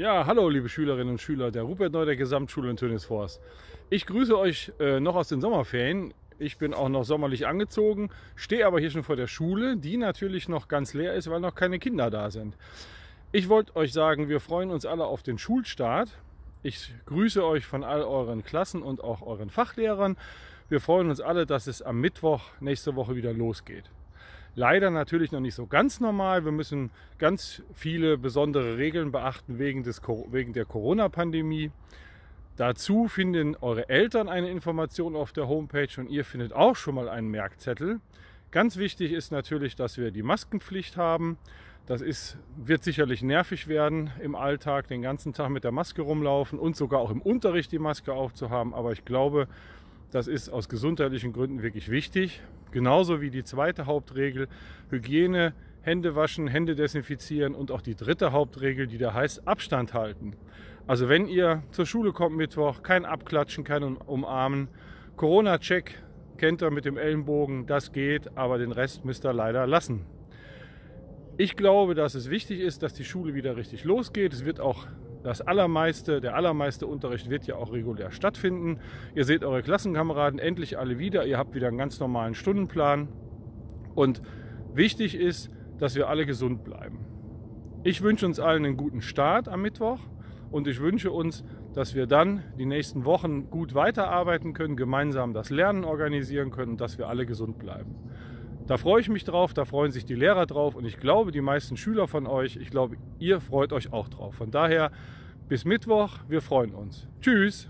Ja, hallo liebe Schülerinnen und Schüler der Rupert Neu der Gesamtschule in Tönisforst. Ich grüße euch äh, noch aus den Sommerferien. Ich bin auch noch sommerlich angezogen, stehe aber hier schon vor der Schule, die natürlich noch ganz leer ist, weil noch keine Kinder da sind. Ich wollte euch sagen, wir freuen uns alle auf den Schulstart. Ich grüße euch von all euren Klassen und auch euren Fachlehrern. Wir freuen uns alle, dass es am Mittwoch nächste Woche wieder losgeht. Leider natürlich noch nicht so ganz normal. Wir müssen ganz viele besondere Regeln beachten wegen, des, wegen der Corona-Pandemie. Dazu finden eure Eltern eine Information auf der Homepage und ihr findet auch schon mal einen Merkzettel. Ganz wichtig ist natürlich, dass wir die Maskenpflicht haben. Das ist, wird sicherlich nervig werden im Alltag, den ganzen Tag mit der Maske rumlaufen und sogar auch im Unterricht die Maske aufzuhaben. Aber ich glaube, das ist aus gesundheitlichen Gründen wirklich wichtig. Genauso wie die zweite Hauptregel, Hygiene, Hände waschen, Hände desinfizieren und auch die dritte Hauptregel, die da heißt Abstand halten. Also wenn ihr zur Schule kommt Mittwoch, kein Abklatschen, kein Umarmen, Corona-Check kennt ihr mit dem Ellenbogen, das geht, aber den Rest müsst ihr leider lassen. Ich glaube, dass es wichtig ist, dass die Schule wieder richtig losgeht. Es wird auch das allermeiste, der allermeiste Unterricht wird ja auch regulär stattfinden. Ihr seht eure Klassenkameraden endlich alle wieder. Ihr habt wieder einen ganz normalen Stundenplan. Und wichtig ist, dass wir alle gesund bleiben. Ich wünsche uns allen einen guten Start am Mittwoch und ich wünsche uns, dass wir dann die nächsten Wochen gut weiterarbeiten können, gemeinsam das Lernen organisieren können und dass wir alle gesund bleiben. Da freue ich mich drauf, da freuen sich die Lehrer drauf und ich glaube, die meisten Schüler von euch, ich glaube, ihr freut euch auch drauf. Von daher bis Mittwoch, wir freuen uns. Tschüss!